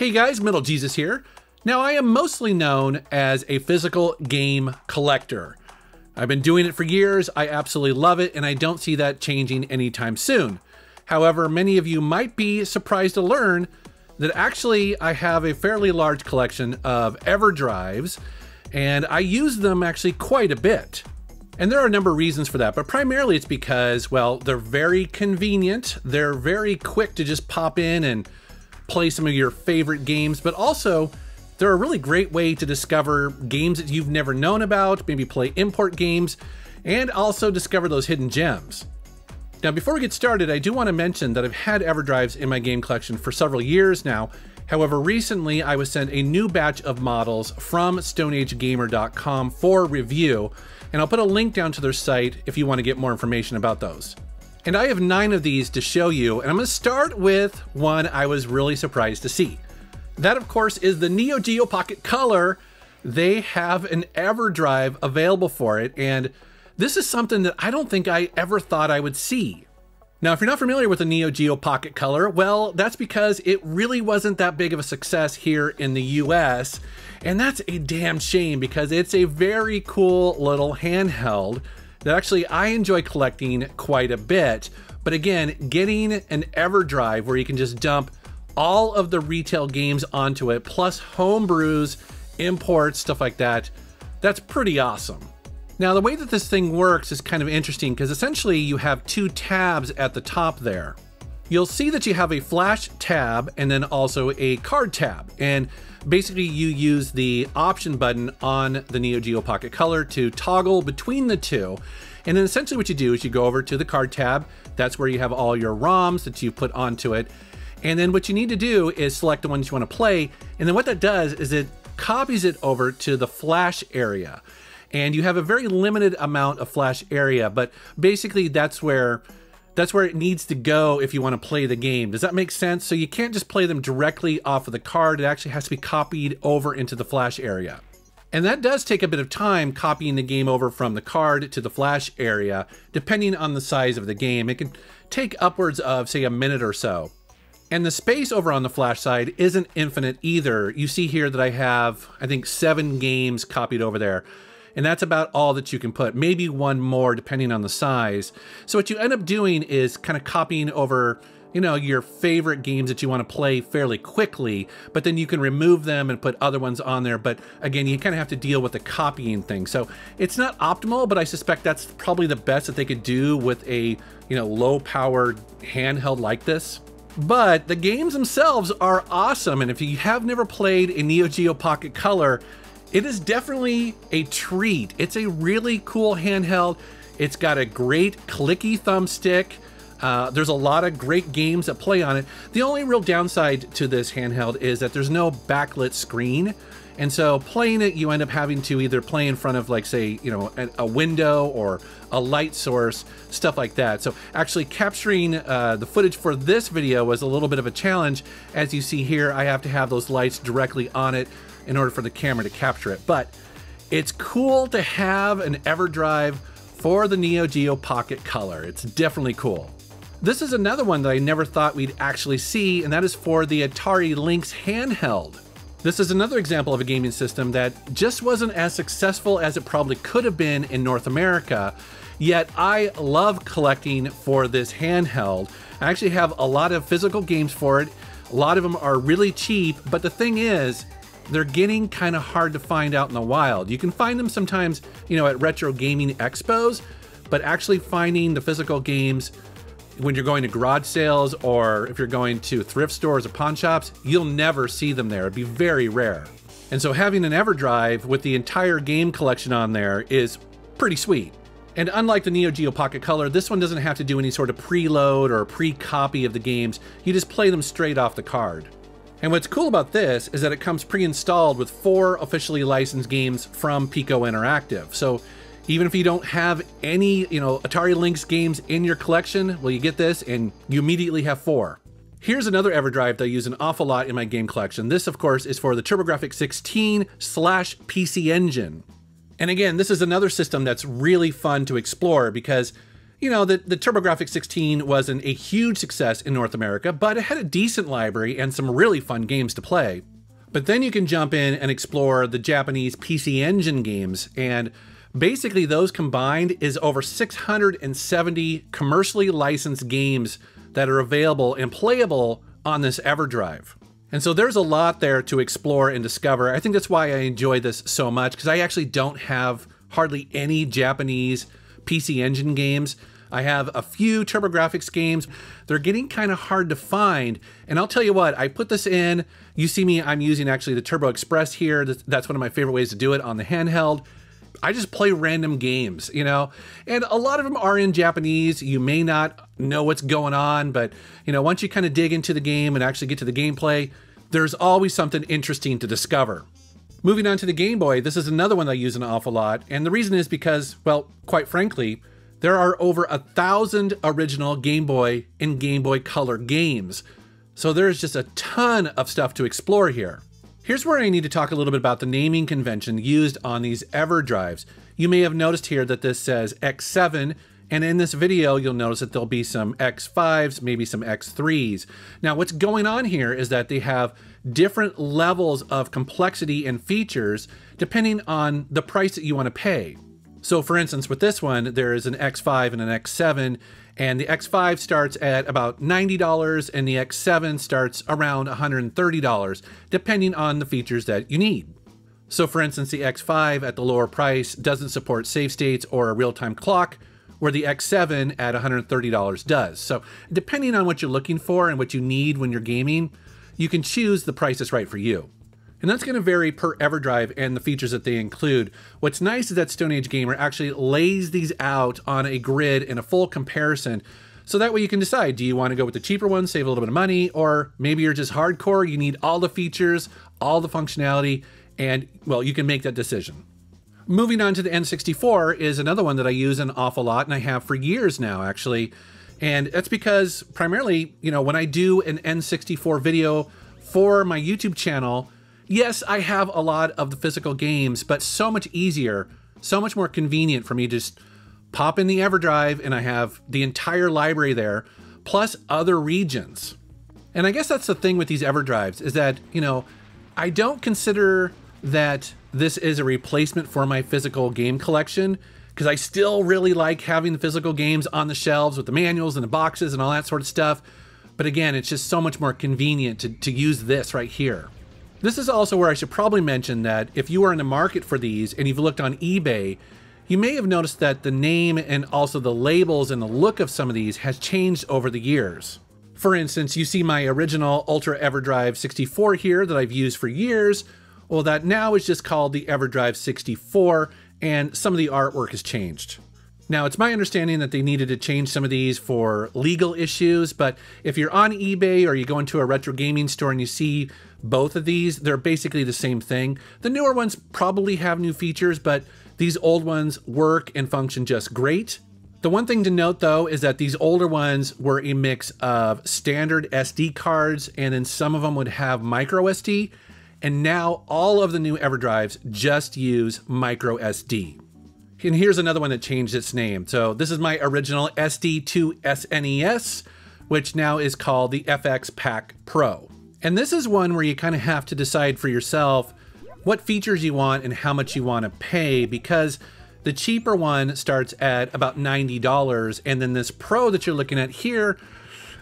Hey guys, Metal Jesus here. Now, I am mostly known as a physical game collector. I've been doing it for years, I absolutely love it, and I don't see that changing anytime soon. However, many of you might be surprised to learn that actually I have a fairly large collection of EverDrives, and I use them actually quite a bit. And there are a number of reasons for that, but primarily it's because, well, they're very convenient, they're very quick to just pop in and play some of your favorite games, but also they're a really great way to discover games that you've never known about, maybe play import games, and also discover those hidden gems. Now, before we get started, I do want to mention that I've had EverDrives in my game collection for several years now. However, recently I was sent a new batch of models from StoneAgeGamer.com for review, and I'll put a link down to their site if you want to get more information about those. And I have nine of these to show you, and I'm to start with one I was really surprised to see. That, of course, is the Neo Geo Pocket Color. They have an EverDrive available for it, and this is something that I don't think I ever thought I would see. Now, if you're not familiar with the Neo Geo Pocket Color, well, that's because it really wasn't that big of a success here in the US, and that's a damn shame because it's a very cool little handheld that actually I enjoy collecting quite a bit. But again, getting an EverDrive where you can just dump all of the retail games onto it, plus homebrews, imports, stuff like that, that's pretty awesome. Now, the way that this thing works is kind of interesting because essentially you have two tabs at the top there. You'll see that you have a flash tab and then also a card tab. And basically you use the option button on the Neo Geo Pocket Color to toggle between the two. And then essentially what you do is you go over to the card tab. That's where you have all your ROMs that you put onto it. And then what you need to do is select the ones you want to play. And then what that does is it copies it over to the flash area. And you have a very limited amount of flash area, but basically that's where that's where it needs to go if you want to play the game. Does that make sense? So you can't just play them directly off of the card. It actually has to be copied over into the flash area. And that does take a bit of time copying the game over from the card to the flash area, depending on the size of the game. It can take upwards of, say, a minute or so. And the space over on the flash side isn't infinite either. You see here that I have, I think, seven games copied over there and that's about all that you can put, maybe one more depending on the size. So what you end up doing is kind of copying over you know, your favorite games that you want to play fairly quickly, but then you can remove them and put other ones on there. But again, you kind of have to deal with the copying thing. So it's not optimal, but I suspect that's probably the best that they could do with a, you know, low powered handheld like this. But the games themselves are awesome. And if you have never played a Neo Geo Pocket Color, it is definitely a treat. It's a really cool handheld. It's got a great clicky thumbstick. Uh, there's a lot of great games that play on it. The only real downside to this handheld is that there's no backlit screen. And so playing it, you end up having to either play in front of like say, you know, a, a window or a light source, stuff like that. So actually capturing uh, the footage for this video was a little bit of a challenge. As you see here, I have to have those lights directly on it in order for the camera to capture it. But it's cool to have an EverDrive for the Neo Geo Pocket Color. It's definitely cool. This is another one that I never thought we'd actually see, and that is for the Atari Lynx handheld. This is another example of a gaming system that just wasn't as successful as it probably could have been in North America, yet I love collecting for this handheld. I actually have a lot of physical games for it. A lot of them are really cheap, but the thing is, they're getting kind of hard to find out in the wild. You can find them sometimes, you know, at retro gaming expos, but actually finding the physical games when you're going to garage sales or if you're going to thrift stores or pawn shops, you'll never see them there. It'd be very rare. And so having an EverDrive with the entire game collection on there is pretty sweet. And unlike the Neo Geo Pocket Color, this one doesn't have to do any sort of preload or pre-copy of the games. You just play them straight off the card. And what's cool about this is that it comes pre-installed with four officially licensed games from Piko Interactive. So even if you don't have any, you know, Atari Lynx games in your collection, well, you get this and you immediately have four. Here's another EverDrive that I use an awful lot in my game collection. This, of course, is for the TurboGrafx 16 slash PC Engine. And again, this is another system that's really fun to explore because you know, the, the TurboGrafx 16 wasn't a huge success in North America, but it had a decent library and some really fun games to play. But then you can jump in and explore the Japanese PC Engine games, and basically those combined is over 670 commercially licensed games that are available and playable on this EverDrive. And so there's a lot there to explore and discover. I think that's why I enjoy this so much, because I actually don't have hardly any Japanese PC Engine games. I have a few TurboGrafx games. They're getting kind of hard to find. And I'll tell you what, I put this in. You see me, I'm using actually the Turbo Express here. That's one of my favorite ways to do it on the handheld. I just play random games, you know, and a lot of them are in Japanese. You may not know what's going on, but you know, once you kind of dig into the game and actually get to the gameplay, there's always something interesting to discover. Moving on to the Game Boy, this is another one I use an awful lot, and the reason is because, well, quite frankly, there are over a thousand original Game Boy and Game Boy Color games. So there's just a ton of stuff to explore here. Here's where I need to talk a little bit about the naming convention used on these EverDrives. You may have noticed here that this says X7, and in this video, you'll notice that there'll be some X5s, maybe some X3s. Now, what's going on here is that they have different levels of complexity and features depending on the price that you want to pay. So for instance, with this one, there is an X5 and an X7, and the X5 starts at about $90 and the X7 starts around $130, depending on the features that you need. So for instance, the X5 at the lower price doesn't support save states or a real-time clock, where the X7 at $130 does. So depending on what you're looking for and what you need when you're gaming, you can choose the price that's right for you. And that's going to vary per EverDrive and the features that they include. What's nice is that Stone Age Gamer actually lays these out on a grid in a full comparison. So that way you can decide, do you want to go with the cheaper one, save a little bit of money, or maybe you're just hardcore, you need all the features, all the functionality, and well, you can make that decision. Moving on to the N64 is another one that I use an awful lot, and I have for years now, actually. And that's because primarily, you know, when I do an N64 video for my YouTube channel, yes, I have a lot of the physical games, but so much easier, so much more convenient for me to just pop in the EverDrive and I have the entire library there, plus other regions. And I guess that's the thing with these EverDrives is that, you know, I don't consider that this is a replacement for my physical game collection because I still really like having the physical games on the shelves with the manuals and the boxes and all that sort of stuff. But again, it's just so much more convenient to, to use this right here. This is also where I should probably mention that if you are in the market for these and you've looked on eBay, you may have noticed that the name and also the labels and the look of some of these has changed over the years. For instance, you see my original Ultra EverDrive 64 here that I've used for years. Well, that now is just called the EverDrive 64, and some of the artwork has changed. Now, it's my understanding that they needed to change some of these for legal issues, but if you're on eBay or you go into a retro gaming store and you see both of these, they're basically the same thing. The newer ones probably have new features, but these old ones work and function just great. The one thing to note though is that these older ones were a mix of standard SD cards and then some of them would have micro SD. And now all of the new EverDrives just use micro SD. And here's another one that changed its name. So this is my original SD2 SNES, which now is called the FXPAK Pro. And this is one where you kind of have to decide for yourself what features you want and how much you want to pay because the cheaper one starts at about $90 and then this Pro that you're looking at here,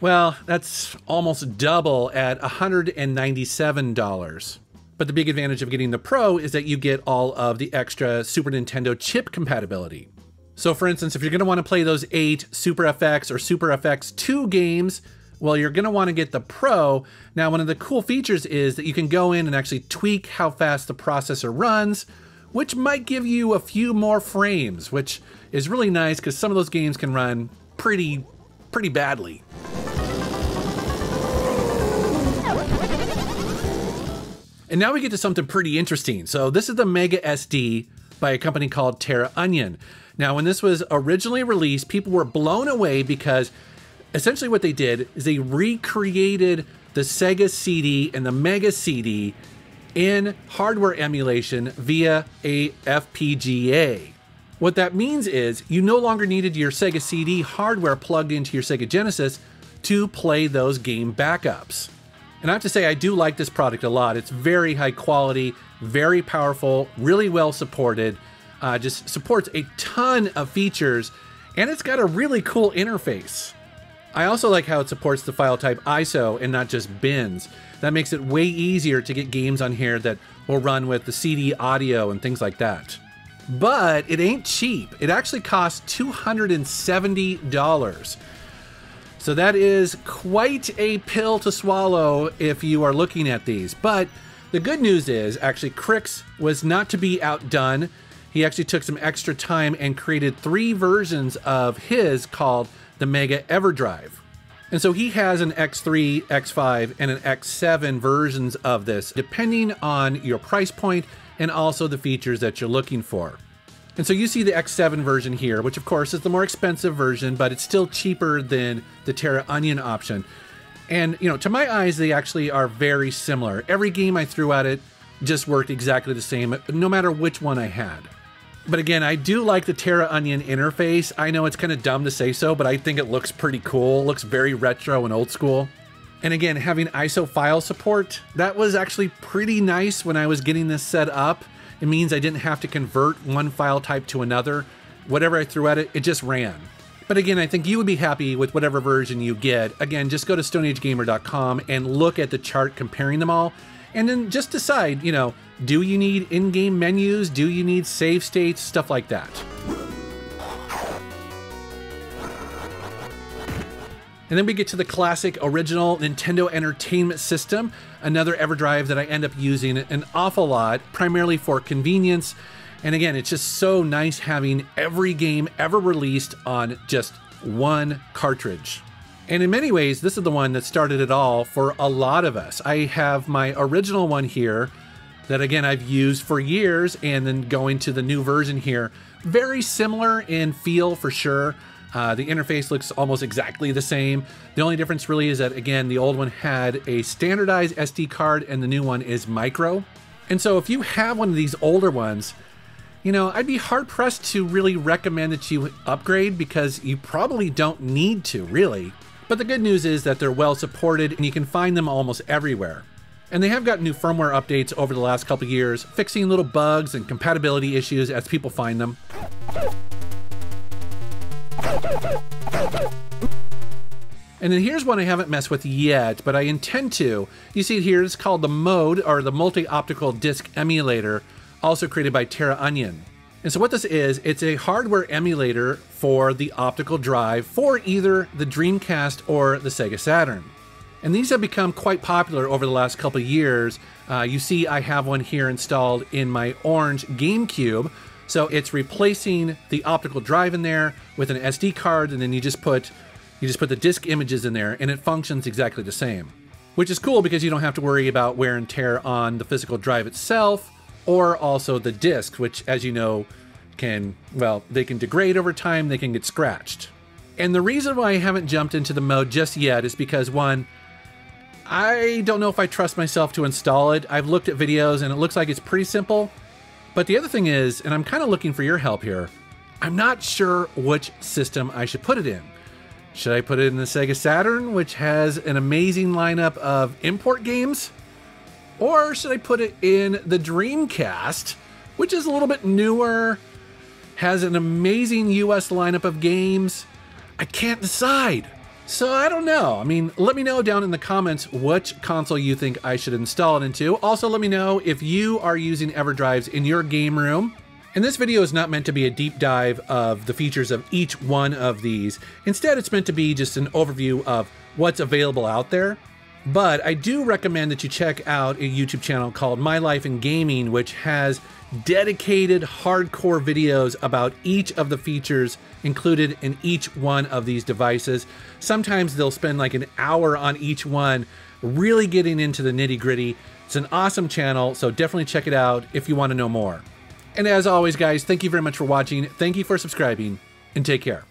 well, that's almost double at $197. But the big advantage of getting the Pro is that you get all of the extra Super Nintendo chip compatibility. So for instance, if you're gonna wanna play those eight Super FX or Super FX 2 games, well, you're gonna wanna get the Pro. Now, one of the cool features is that you can go in and actually tweak how fast the processor runs, which might give you a few more frames, which is really nice because some of those games can run pretty, pretty badly. And now we get to something pretty interesting. So this is the Mega SD by a company called Terraonion. Now, when this was originally released, people were blown away because essentially what they did is they recreated the Sega CD and the Mega CD in hardware emulation via a FPGA. What that means is you no longer needed your Sega CD hardware plugged into your Sega Genesis to play those game backups. And I have to say, I do like this product a lot. It's very high quality, very powerful, really well supported, uh, just supports a ton of features, and it's got a really cool interface. I also like how it supports the file type ISO and not just bins. That makes it way easier to get games on here that will run with the CD audio and things like that. But it ain't cheap. It actually costs $270. So that is quite a pill to swallow if you are looking at these. But the good news is actually Krikzz was not to be outdone. He actually took some extra time and created three versions of his called the Mega EverDrive. And so he has an X3, X5, and an X7 versions of this, depending on your price point and also the features that you're looking for. And so you see the X7 version here, which of course is the more expensive version, but it's still cheaper than the Terraonion option. And, you know, to my eyes, they actually are very similar. Every game I threw at it just worked exactly the same, no matter which one I had. But again, I do like the Terraonion interface. I know it's kind of dumb to say so, but I think it looks pretty cool. It looks very retro and old school. And again, having ISO file support, that was actually pretty nice when I was getting this set up. It means I didn't have to convert one file type to another. Whatever I threw at it, it just ran. But again, I think you would be happy with whatever version you get. Again, just go to StoneAgeGamer.com and look at the chart comparing them all. And then just decide, you know, do you need in-game menus? Do you need save states? Stuff like that. And then we get to the classic original Nintendo Entertainment System, another EverDrive that I end up using an awful lot, primarily for convenience. And again, it's just so nice having every game ever released on just one cartridge. And in many ways, this is the one that started it all for a lot of us. I have my original one here that again I've used for years and then going to the new version here. Very similar in feel for sure. Uh, the interface looks almost exactly the same. The only difference really is that, again, the old one had a standardized SD card and the new one is micro. And so if you have one of these older ones, you know, I'd be hard pressed to really recommend that you upgrade because you probably don't need to, really. But the good news is that they're well supported and you can find them almost everywhere. And they have got new firmware updates over the last couple years, fixing little bugs and compatibility issues as people find them. And then here's one I haven't messed with yet, but I intend to. You see here, it's called the Mode, or the Multi-Optical Disc Emulator, also created by Terraonion. And so what this is, it's a hardware emulator for the optical drive for either the Dreamcast or the Sega Saturn. And these have become quite popular over the last couple years. Uh, you see I have one here installed in my orange GameCube, so it's replacing the optical drive in there with an SD card, and then you just put you just put the disk images in there, and it functions exactly the same. Which is cool because you don't have to worry about wear and tear on the physical drive itself, or also the disc, which, as you know, can well they can degrade over time, they can get scratched. And the reason why I haven't jumped into the mode just yet is because one, I don't know if I trust myself to install it. I've looked at videos and it looks like it's pretty simple, but the other thing is, and I'm kind of looking for your help here, I'm not sure which system I should put it in. Should I put it in the Sega Saturn, which has an amazing lineup of import games? Or should I put it in the Dreamcast, which is a little bit newer, has an amazing US lineup of games? I can't decide. So I don't know. I mean, let me know down in the comments which console you think I should install it into. Also, let me know if you are using EverDrives in your game room. And this video is not meant to be a deep dive of the features of each one of these. Instead, it's meant to be just an overview of what's available out there. But I do recommend that you check out a YouTube channel called My Life in Gaming, which has dedicated hardcore videos about each of the features included in each one of these devices. Sometimes they'll spend like an hour on each one, really getting into the nitty gritty. It's an awesome channel, so definitely check it out if you want to know more. And as always, guys, thank you very much for watching. Thank you for subscribing, and take care.